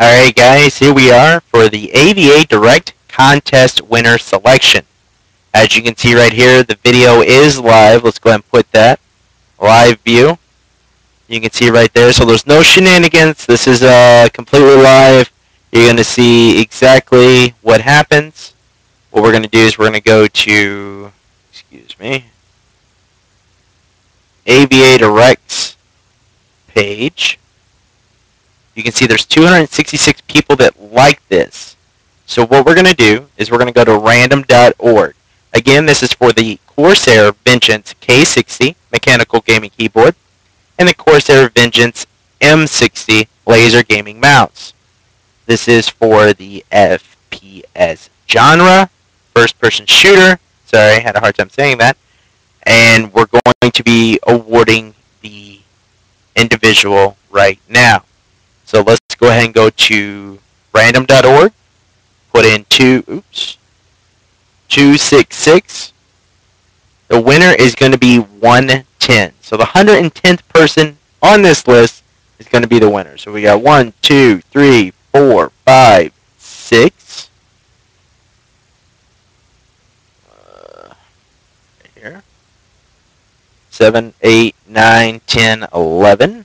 Alright guys, here we are for the AVA Direct Contest Winner Selection. As you can see right here, the video is live. Let's go ahead and put that. Live view. You can see right there. So there's no shenanigans. This is uh, completely live. You're going to see exactly what happens. What we're going to do is we're going to go to, excuse me, AVA Direct's page you can see there's 266 people that like this. So what we're going to do is we're going to go to random.org. Again, this is for the Corsair Vengeance K60 mechanical gaming keyboard and the Corsair Vengeance M60 laser gaming mouse. This is for the FPS genre, first person shooter. Sorry, I had a hard time saying that. And we're going to be awarding the individual right now. So let's go ahead and go to random.org, put in two, oops, 266. The winner is going to be 110. So the 110th person on this list is going to be the winner. So we got one, two, three, four, five, six. Uh, right here. 7, 8, 9, 10, 11.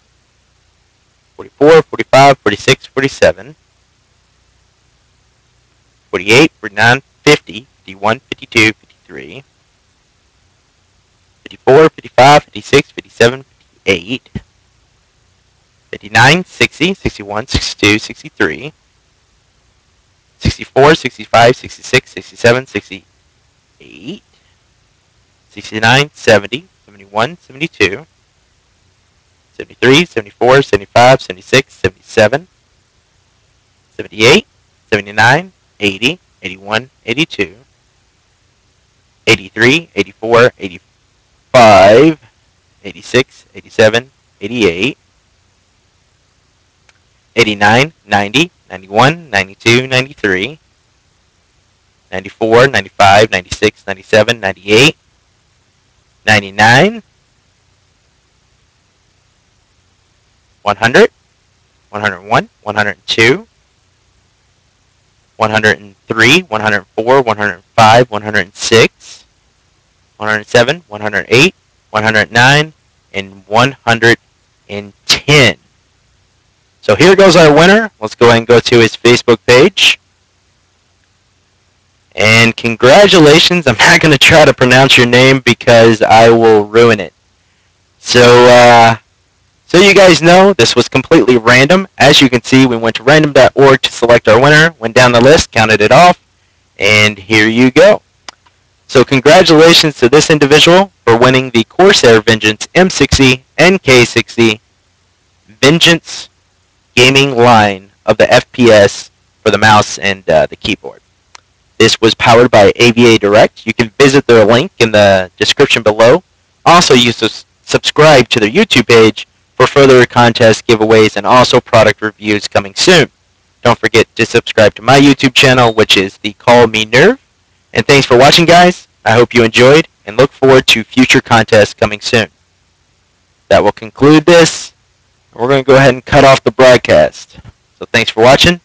44, 45, 46, 47, 48, 49, 50, 51, 52, 53, 54, 55, 56, 57, 58, 59, 60, 61, 62, 63, 64, 65, 66, 67, 68, 69, 70, 71, 72, 73, 74, 75, 76, 77, 78, 79, 80, 81, 82, 83, 84, 85, 86, 87, 88, 89, 90, 91, 92, 93, 94, 95, 96, 97, 98, 99, 100, 101, 102, 103, 104, 105, 106, 107, 108, 109, and 110. So here goes our winner. Let's go ahead and go to his Facebook page. And congratulations. I'm not going to try to pronounce your name because I will ruin it. So, uh, so you guys know, this was completely random. As you can see, we went to random.org to select our winner, went down the list, counted it off, and here you go. So congratulations to this individual for winning the Corsair Vengeance M60 and K60 Vengeance gaming line of the FPS for the mouse and uh, the keyboard. This was powered by AVA Direct. You can visit their link in the description below. Also, you subscribe to their YouTube page for further contest giveaways and also product reviews coming soon. Don't forget to subscribe to my YouTube channel, which is the Call Me Nerve. And thanks for watching, guys. I hope you enjoyed and look forward to future contests coming soon. That will conclude this. We're going to go ahead and cut off the broadcast. So thanks for watching.